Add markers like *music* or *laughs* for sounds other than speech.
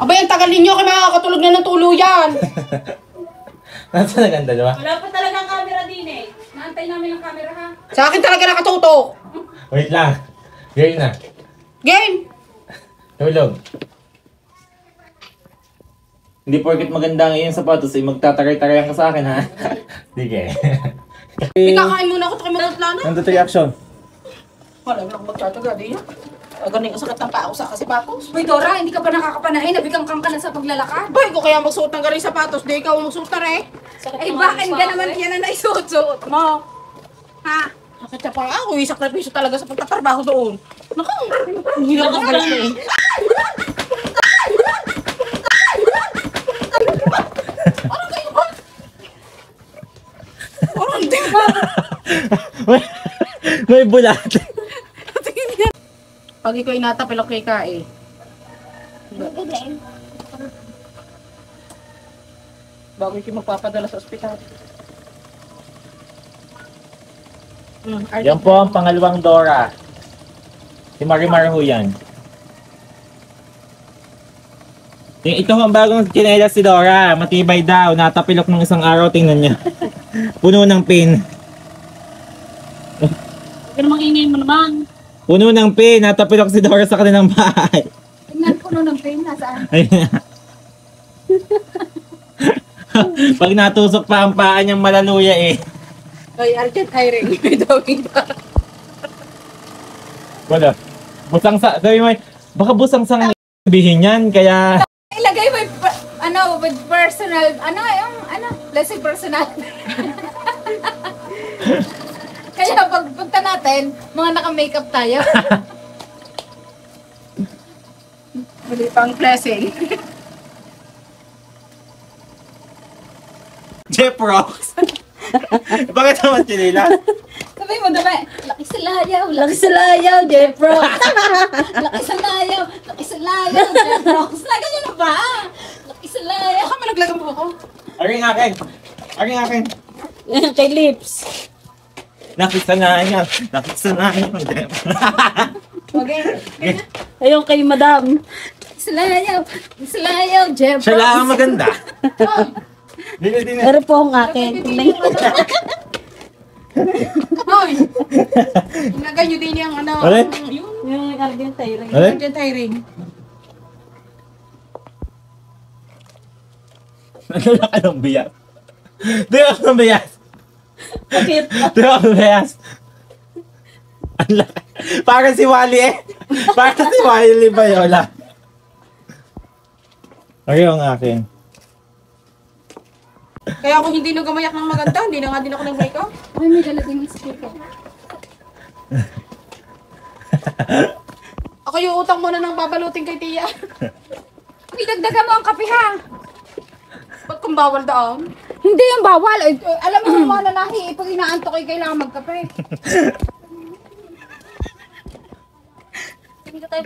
Abay, ang tagal ninyo, kaya makakatulog na ng tuluyan. *laughs* Nasaan na ganda, diba? Wala pa talagang camera din eh. Naantay namin ang camera ha. Sa akin talaga nakatutok. *laughs* Wait lang. Girl na. Game! Tulog. Hindi porket maganda ang iyong sapatos, eh, magtataray-tarayan ka sa akin, ha? *laughs* Sige. May kakain muna ako, tayo magkatlana. Nandito reaction. Wala mo na akong magtataga, di yan. Galing ang sakit ng pao sa kasipatos. Uy Dora, hindi ka pa nakakapanahin. Nabigang kang ka na sa paglalakad. Bay, ko kaya magsuot ng galing sapatos, di ikaw ang magsuot na rin. Eh bakit ka naman yan na naisuot-suot mo? Ha? Sakit sa pang ako, isakripisyo talaga sa pagtatrabaho doon. Naku, ang hirap ng galing eh. May, may bulat. Tingin yan. Pag ikaw inatapilok kay ka eh. Bago kayo magpapadala sa ospital. Hmm, Yan po ang pangalawang Dora. Si Marimar ho yan. Yung ito ang bagong chinelas si Dora. Matibay daw. Natapilok ng isang araw. Tingnan niya. *laughs* Puno ng pin. Huwag ka namang ingay mo naman. Puno ng pin. Natapilok si Dora sa kanilang bahay. Tingnan nun ng pain. Nasaan? Ayun na. *laughs* Pag natusok pa ang paa niyang malaluya eh. Ay, Argent hiring. *laughs* May dawing ba? Wala. Busang sa... Sabi mo, baka busang sa sabihin yan. Kaya... Ilagay with, per- ano, with personal, ano, yung, ano, let's say personal. *laughs* Kaya pag punta natin, mga naka-makeup tayo. *laughs* Mali pang blessing. *laughs* Jeff Rocks. *laughs* Bakit naman chinilas? Sabi mo, diba, laki sa layaw, laki sa layaw, Jeff Ross. laki sa layaw, laki sa layaw, Jeff Ross. Lagi nyo na ba? Laki sa layaw. Baka malaglagan mo ako. Aking akin. Aking akin. Kay lips. Nakisanayan. Nakisanayan. Okay. Ayun kay madam. Laki sa layaw, laki sa layaw, Jeff Siya lang ang maganda. *laughs* Dini, dini. Pero po ang akin. Hoy! Ilagay nyo din yung ano. Alin? Yung Yung Argent Tyring. Alin? Argent hiring. Nagkala ka ng biyas. Di ako ng biyas. Bakit? Ng biyas. Ang laki. Parang si Wally eh. Parang si Wally Bayola. Okay ang akin. Kaya kung hindi nyo gamayak ng maganda, hindi na nga din ako nag-makeup. Ay, may dalating speaker. Ako yung utang muna ng babalutin kay Tia. Idagdagan mo ang kape ha. Ba't kung bawal daon? Hindi yung bawal. Ay, ay, alam mo yung mga lalaki, eh, pag inaantok ay kailangan magkape. *laughs* Hindi ka tayo